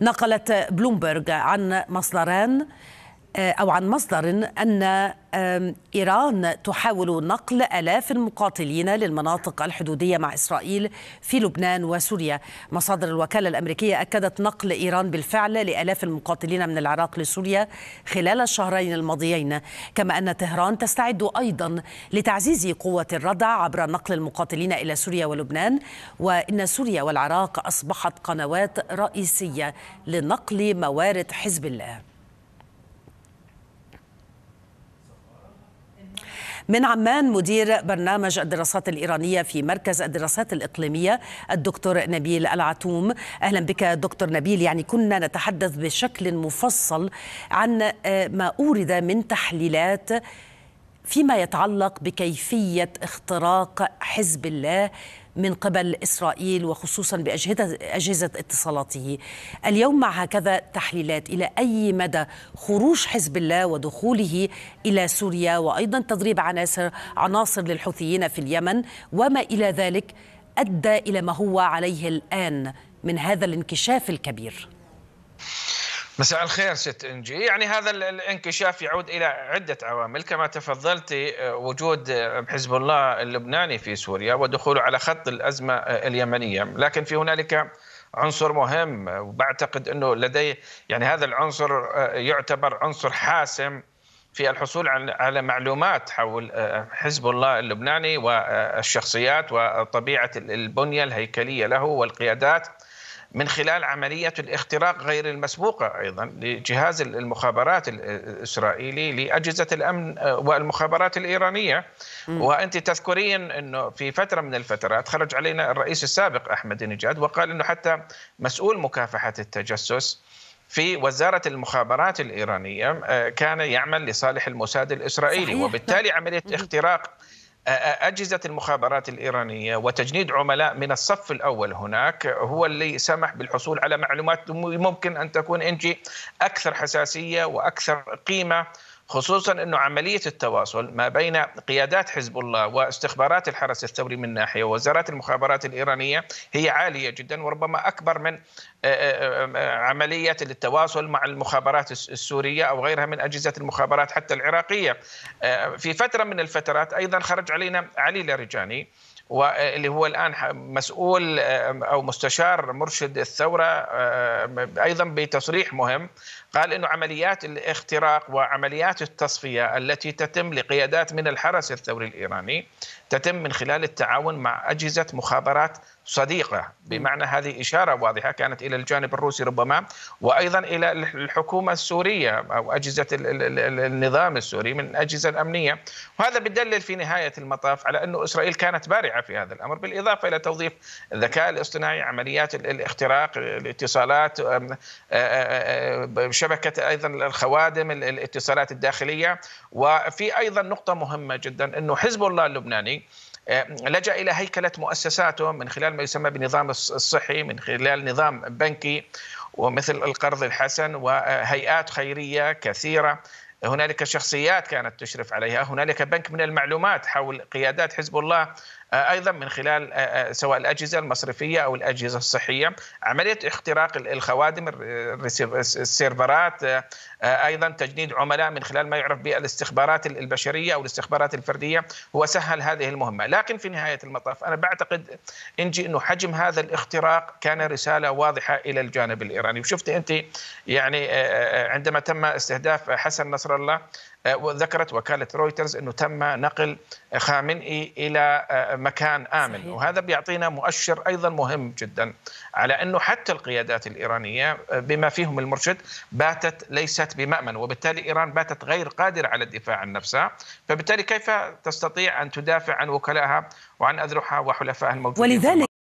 نقلت بلومبرج عن مصدران. أو عن مصدر أن إيران تحاول نقل آلاف المقاتلين للمناطق الحدودية مع إسرائيل في لبنان وسوريا. مصادر الوكالة الأمريكية أكدت نقل إيران بالفعل لآلاف المقاتلين من العراق لسوريا خلال الشهرين الماضيين. كما أن طهران تستعد أيضا لتعزيز قوة الردع عبر نقل المقاتلين إلى سوريا ولبنان وإن سوريا والعراق أصبحت قنوات رئيسية لنقل موارد حزب الله. من عمان مدير برنامج الدراسات الإيرانية في مركز الدراسات الإقليمية الدكتور نبيل العتوم. أهلا بك دكتور نبيل. يعني كنا نتحدث بشكل مفصل عن ما أورد من تحليلات فيما يتعلق بكيفية اختراق حزب الله من قبل إسرائيل وخصوصا بأجهزة أجهزة اتصالاته. اليوم مع هكذا تحليلات إلى أي مدى خروج حزب الله ودخوله إلى سوريا وأيضا تضريب عناصر عناصر للحوثيين في اليمن وما إلى ذلك أدى إلى ما هو عليه الآن من هذا الانكشاف الكبير. مساء الخير ست انجي يعني هذا الانكشاف يعود إلى عدة عوامل. كما تفضلت وجود حزب الله اللبناني في سوريا ودخوله على خط الأزمة اليمنية. لكن في هنالك عنصر مهم وبعتقد إنه لدي يعني هذا العنصر يعتبر عنصر حاسم في الحصول على معلومات حول حزب الله اللبناني والشخصيات وطبيعه البنية الهيكلية له والقيادات. من خلال عملية الاختراق غير المسبوقة أيضا لجهاز المخابرات الإسرائيلي لأجهزة الأمن والمخابرات الإيرانية م. وأنت تذكرين أنه في فترة من الفترات خرج علينا الرئيس السابق أحمد نجاد وقال أنه حتى مسؤول مكافحة التجسس في وزارة المخابرات الإيرانية كان يعمل لصالح الموساد الإسرائيلي صحيح. وبالتالي عملية اختراق أجهزة المخابرات الإيرانية وتجنيد عملاء من الصف الأول هناك هو اللي سمح بالحصول على معلومات ممكن أن تكون إنجي أكثر حساسية وأكثر قيمة خصوصا إنه عملية التواصل ما بين قيادات حزب الله واستخبارات الحرس الثوري من ناحية ووزارات المخابرات الإيرانية هي عالية جدا وربما أكبر من عملية التواصل مع المخابرات السورية أو غيرها من أجهزة المخابرات حتى العراقية. في فترة من الفترات أيضا خرج علينا علي لارجاني واللي هو الآن مسؤول أو مستشار مرشد الثورة أيضا بتصريح مهم قال إنه عمليات الاختراق وعمليات التصفية التي تتم لقيادات من الحرس الثوري الإيراني تتم من خلال التعاون مع أجهزة مخابرات صديقة. بمعنى هذه إشارة واضحة كانت إلى الجانب الروسي ربما وأيضا إلى الحكومة السورية أو أجهزة النظام السوري من الاجهزه الأمنية. وهذا بدلل في نهاية المطاف على انه إسرائيل كانت بارعة في هذا الأمر بالإضافة إلى توظيف الذكاء الاصطناعي عمليات الاختراق الاتصالات شبكة أيضا الخوادم الاتصالات الداخلية. وفي أيضا نقطة مهمة جدا إنه حزب الله اللبناني لجأ إلى هيكلة مؤسساته من خلال ما يسمى بالنظام الصحي من خلال نظام بنكي ومثل القرض الحسن وهيئات خيرية كثيرة. هنالك شخصيات كانت تشرف عليها. هنالك بنك من المعلومات حول قيادات حزب الله أيضا من خلال سواء الأجهزة المصرفية أو الأجهزة الصحية. عملية اختراق الخوادم السيرفرات أيضا تجنيد عملاء من خلال ما يعرف بالاستخبارات البشرية أو الاستخبارات الفردية. هو سهل هذه المهمة. لكن في نهاية المطاف أنا بعتقد إنجي إنه حجم هذا الاختراق كان رسالة واضحة إلى الجانب الإيراني. وشفت أنت يعني عندما تم استهداف حسن نصر الله وذكرت وكالة رويترز أنه تم نقل خامنئي إلى مكان آمن. صحيح. وهذا بيعطينا مؤشر أيضا مهم جدا على أنه حتى القيادات الإيرانية بما فيهم المرشد باتت ليست بمأمن وبالتالي إيران باتت غير قادرة على الدفاع عن نفسها. فبالتالي كيف تستطيع أن تدافع عن وكلائها وعن أذرعها وحلفائها الموجودين ولذلك